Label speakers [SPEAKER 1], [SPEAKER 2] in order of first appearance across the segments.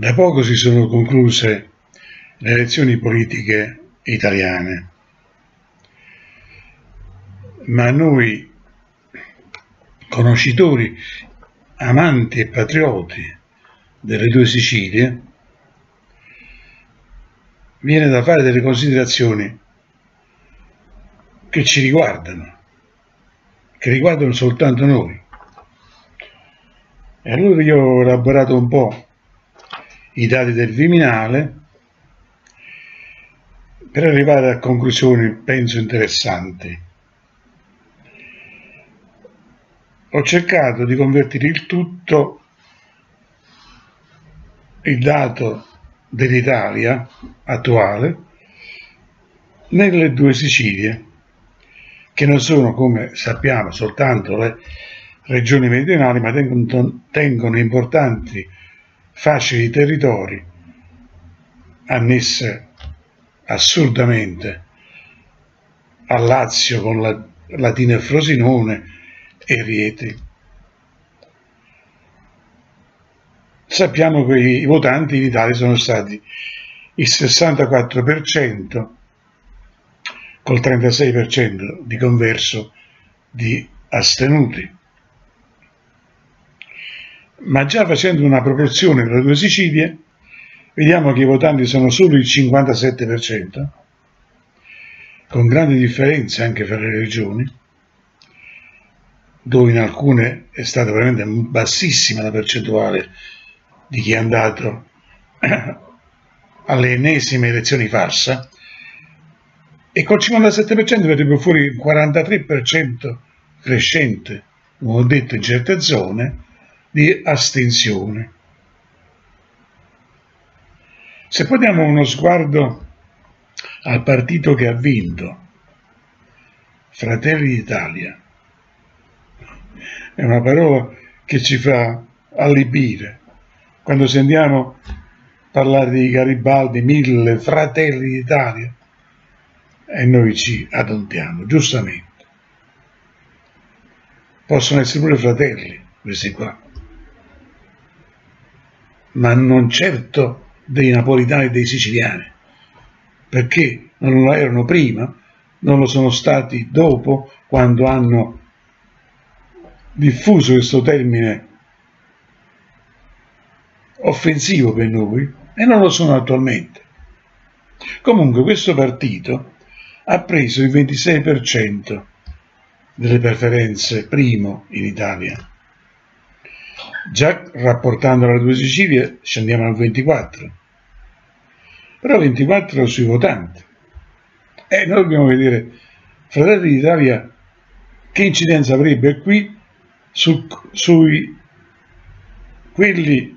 [SPEAKER 1] Da poco si sono concluse le elezioni politiche italiane, ma noi, conoscitori, amanti e patrioti delle due Sicilie, viene da fare delle considerazioni che ci riguardano, che riguardano soltanto noi. E allora io ho elaborato un po' i dati del Viminale per arrivare a conclusioni, penso, interessanti. Ho cercato di convertire il tutto, il dato dell'Italia attuale, nelle due Sicilie, che non sono, come sappiamo, soltanto le regioni meridionali, ma tengono, tengono importanti fasce di territori annesse assurdamente al Lazio con la Latina e Frosinone e Rieti. Sappiamo che i votanti in Italia sono stati il 64% col 36% di converso di astenuti ma già facendo una proporzione tra le due Sicilie, vediamo che i votanti sono solo il 57%, con grandi differenze anche fra le regioni, dove in alcune è stata veramente bassissima la percentuale di chi è andato alle ennesime elezioni farsa, e col 57% verrebbe fuori il 43% crescente, come ho detto in certe zone, di astensione. Se poi diamo uno sguardo al partito che ha vinto, Fratelli d'Italia, è una parola che ci fa allibire quando sentiamo parlare di Garibaldi, mille fratelli d'Italia e noi ci adontiamo, giustamente. Possono essere pure fratelli questi qua ma non certo dei napolitani e dei siciliani, perché non lo erano prima, non lo sono stati dopo, quando hanno diffuso questo termine offensivo per noi, e non lo sono attualmente. Comunque questo partito ha preso il 26% delle preferenze primo in Italia Già rapportando le due Sicilie scendiamo al 24, però 24 sui votanti. E noi dobbiamo vedere Fratelli d'Italia che incidenza avrebbe qui su, sui quelli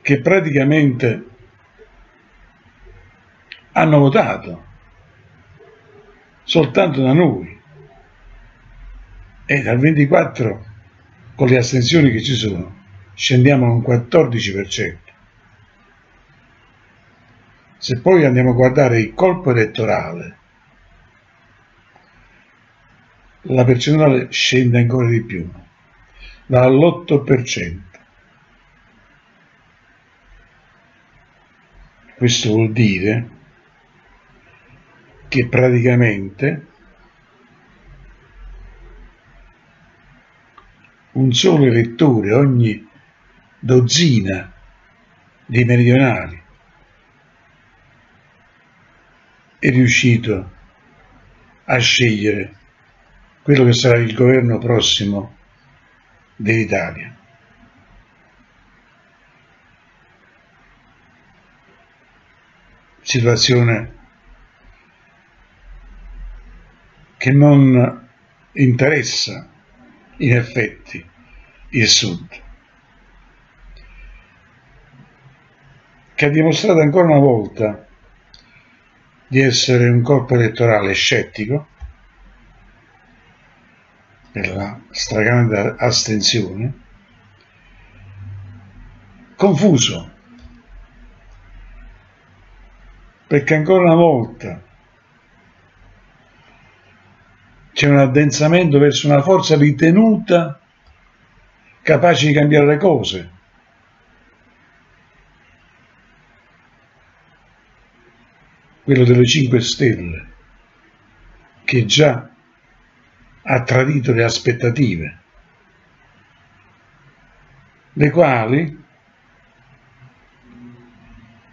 [SPEAKER 1] che praticamente hanno votato. Soltanto da noi. E dal 24 con le astensioni che ci sono, scendiamo a un 14%. Se poi andiamo a guardare il colpo elettorale, la percentuale scende ancora di più, va all'8%. Questo vuol dire che praticamente un solo elettore ogni dozzina dei meridionali è riuscito a scegliere quello che sarà il governo prossimo dell'Italia. Situazione che non interessa in effetti il Sud, che ha dimostrato ancora una volta di essere un corpo elettorale scettico per la stragrande astensione, confuso, perché ancora una volta c'è un addensamento verso una forza ritenuta capace di cambiare le cose. Quello delle 5 stelle, che già ha tradito le aspettative, le quali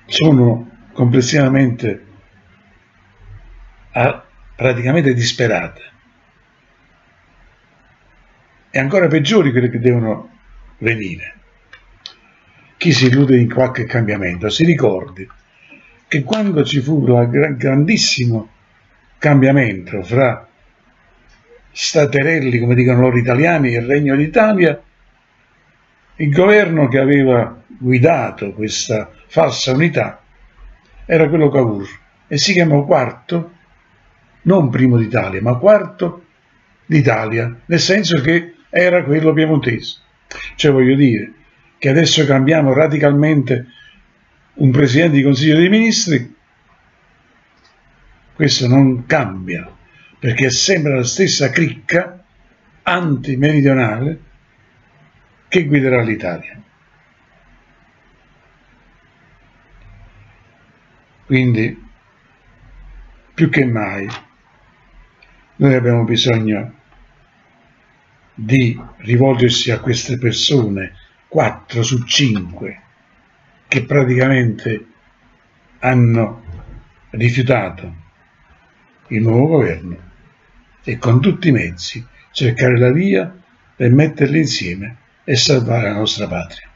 [SPEAKER 1] sono complessivamente praticamente disperate e ancora peggiori quelle che devono venire. Chi si illude in qualche cambiamento si ricordi che quando ci fu il grandissimo cambiamento fra staterelli, come dicono loro italiani, e il Regno d'Italia, il governo che aveva guidato questa falsa unità era quello Cavour e si chiamò quarto, non primo d'Italia, ma quarto d'Italia, nel senso che era quello piemontese. Cioè voglio dire che adesso cambiamo radicalmente un Presidente di Consiglio dei Ministri, questo non cambia, perché è sempre la stessa cricca antimeridionale che guiderà l'Italia. Quindi, più che mai, noi abbiamo bisogno di rivolgersi a queste persone, 4 su 5, che praticamente hanno rifiutato il nuovo governo e con tutti i mezzi cercare la via per metterli insieme e salvare la nostra patria.